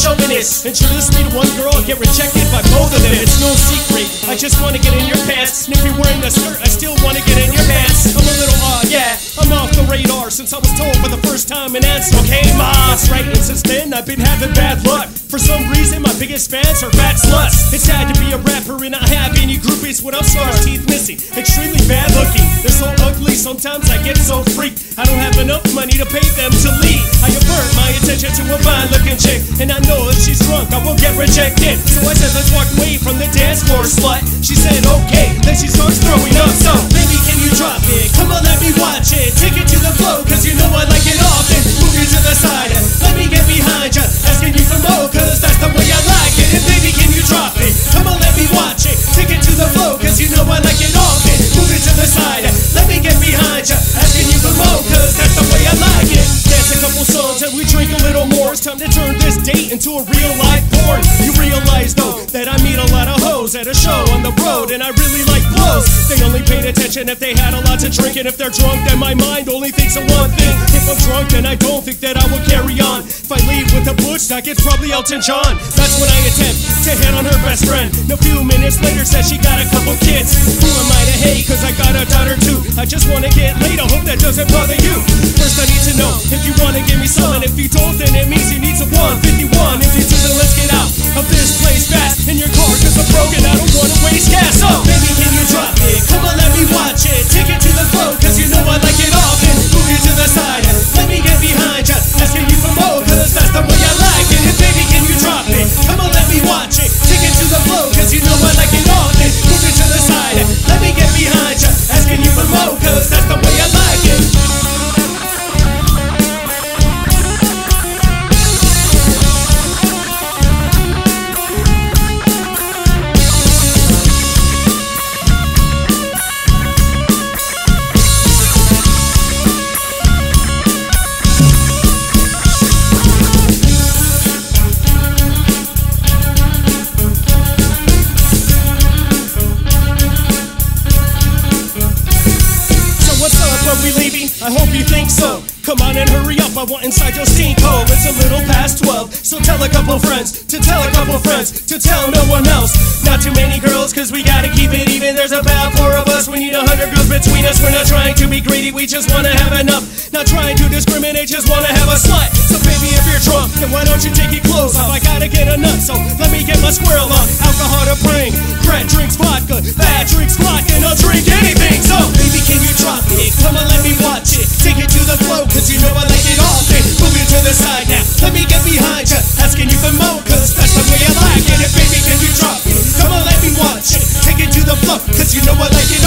chauvinist. Introduce me to one girl, I'll get rejected by both of them. It's no secret. I just wanna get in your pants. And if you're wearing a skirt, I still wanna get in your pants. I'm a little odd, yeah. I'm off the radar since I was told for the first time an answer. Okay. That's right, and biggest fans are fat sluts. It's sad to be a rapper and not have any groupies without stars, teeth missing, extremely bad looking. They're so ugly, sometimes I get so freaked. I don't have enough money to pay them to leave. I avert my attention to a fine looking chick, and I know if she's drunk, I will get rejected. So I said, let's walk away from the dance floor, slut. She said, okay, then she drink a little more. It's time to turn this date into a real life porn. You realize though that I meet a lot of hoes at a show on the road, and I really like blows. They only paid attention if they had a lot to drink, and if they're drunk, then my mind only thinks of one thing. If I'm drunk, then I don't think that I will carry on. If I leave with a butch, that gets probably Elton John. That's when I attempt to hit on her best friend. A few minutes later, says she got a couple I hope you think so. Come on and hurry up, I want inside your stink hole. It's a little past 12, so tell a couple friends, to tell a couple friends, to tell no one else. Not too many girls, cause we gotta keep it even. There's about four of us, we need a hundred girls between us. We're not trying to be greedy, we just wanna have enough. Not trying to discriminate, just wanna have a slut. So baby, if you're drunk, then why don't you take your clothes off? I gotta get a nut, so let me get my squirrel on. Cause you know I like it